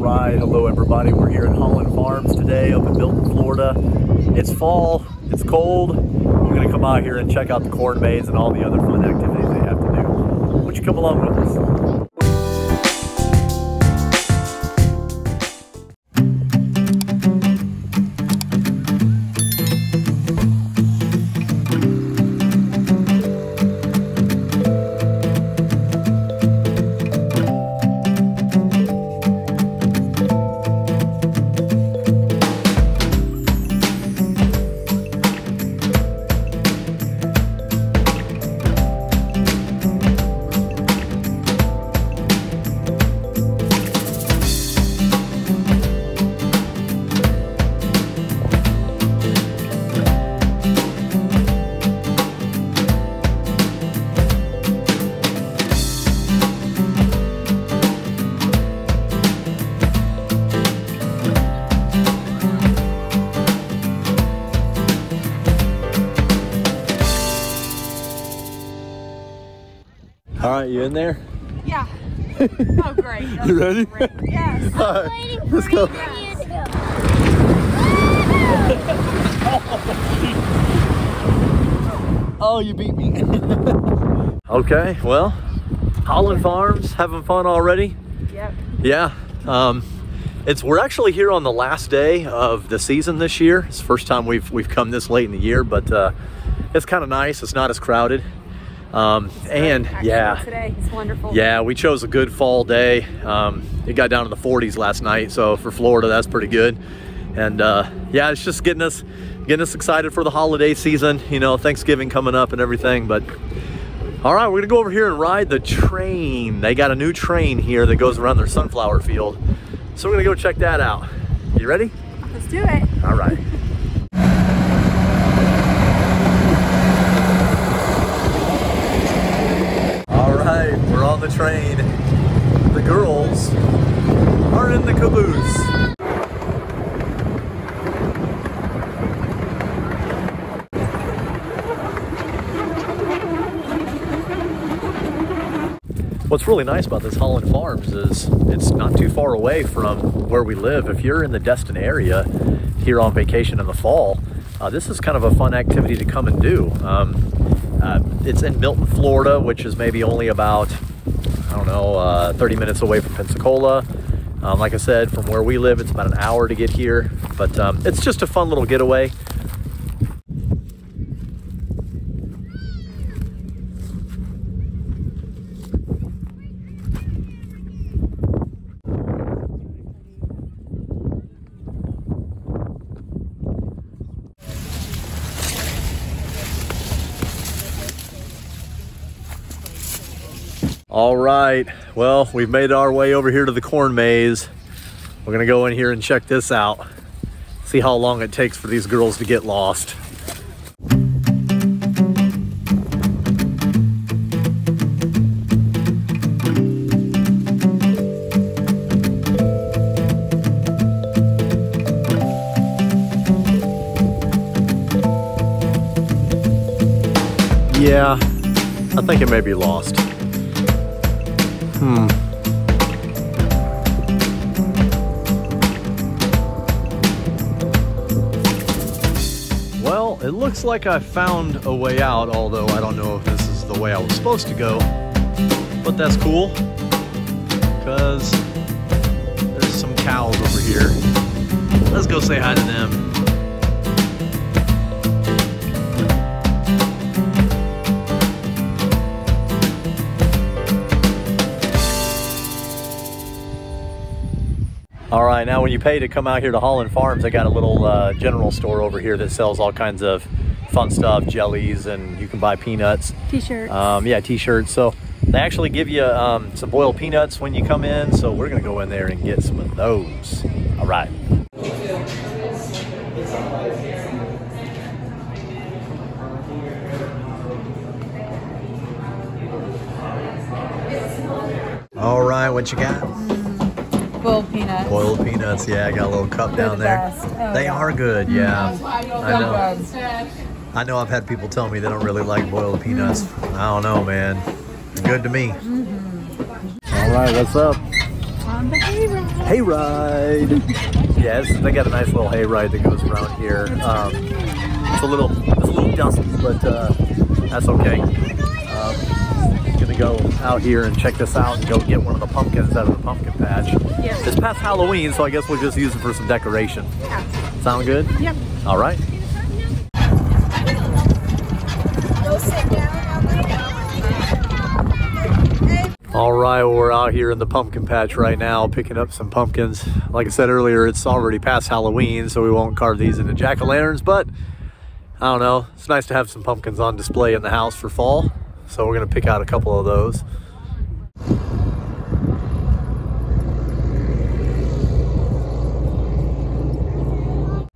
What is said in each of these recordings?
right, hello everybody. We're here at Holland Farms today up in Milton, Florida. It's fall, it's cold. We're gonna come out here and check out the corn maze and all the other fun activities they have to do. Would you come along with us? All right, you in there? Yeah. Oh, great. That You ready? great. Yes. All right, let's go. Oh, you beat me. okay, well, Holland Farms, having fun already? Yep. Yeah. Um, it's we're actually here on the last day of the season this year. It's the first time we've we've come this late in the year, but uh, it's kind of nice. It's not as crowded. Um, and yeah, Today it's wonderful. yeah, we chose a good fall day. Um, it got down to the 40s last night, so for Florida, that's pretty good. And uh, yeah, it's just getting us getting us excited for the holiday season. You know, Thanksgiving coming up and everything. But all right, we're gonna go over here and ride the train. They got a new train here that goes around their sunflower field. So we're gonna go check that out. You ready? Let's do it. All right. All right, we're the train. The girls are in the caboose. What's really nice about this Holland Farms is it's not too far away from where we live. If you're in the Destin area here on vacation in the fall, uh, this is kind of a fun activity to come and do. Um, uh, it's in Milton, Florida, which is maybe only about, I don't know, uh, 30 minutes away from Pensacola. Um, like I said, from where we live, it's about an hour to get here, but um, it's just a fun little getaway. All right, well, we've made our way over here to the corn maze. We're gonna go in here and check this out. See how long it takes for these girls to get lost. Yeah, I think it may be lost. Hmm. Well, it looks like I found a way out, although I don't know if this is the way I was supposed to go. But that's cool, because there's some cows over here. Let's go say hi to them. All right, now when you pay to come out here to Holland Farms, they got a little uh, general store over here that sells all kinds of fun stuff, jellies, and you can buy peanuts. T-shirts. Um, yeah, t-shirts. So they actually give you um, some boiled peanuts when you come in. So we're gonna go in there and get some of those. All right. All right, what you got? Boiled peanuts. Boiled peanuts. Yeah, I got a little cup They're down the there. best. Oh, they yeah. are good. Yeah, I know. I know. I've had people tell me they don't really like boiled peanuts. I don't know, man. They're good to me. All right, what's up? On the hayride. hayride. yes, they got a nice little hayride that goes around here. Um, it's a little, it's a little dusty, but uh, that's okay. Um, gonna go out here and check this out and go get one of the pumpkins out of the pumpkin patch. Yes. It's past Halloween, so I guess we'll just use it for some decoration. Yeah. Sound good? Yep. All right. Go sit down. All right, well, we're out here in the pumpkin patch right now picking up some pumpkins. Like I said earlier, it's already past Halloween, so we won't carve these into jack-o'-lanterns, but I don't know. It's nice to have some pumpkins on display in the house for fall, so we're going to pick out a couple of those.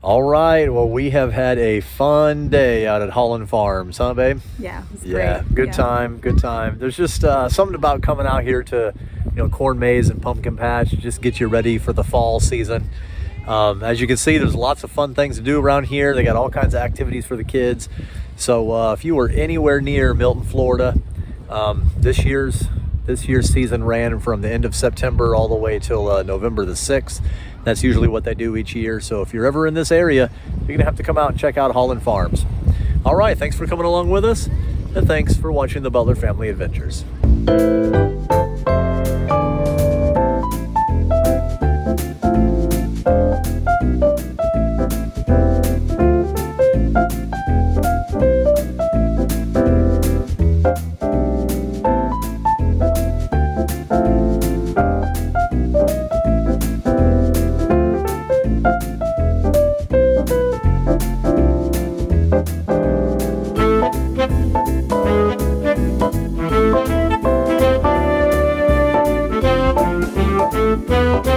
All right, well, we have had a fun day out at Holland Farms, huh, babe? Yeah. It's Yeah, great. good Yeah. time, good time. There's just uh, something about coming out here to, you know, corn maze and pumpkin patch, just get you ready for the fall season. Um, as you can see, there's lots of fun things to do around here. They got all kinds of activities for the kids. So uh, if you were anywhere near Milton, Florida, um, this year's this year's season ran from the end of September all the way till uh, November the 6th. That's usually what they do each year. So if you're ever in this area, you're gonna have to come out and check out Holland Farms. All right, thanks for coming along with us, and thanks for watching the Butler Family Adventures. Música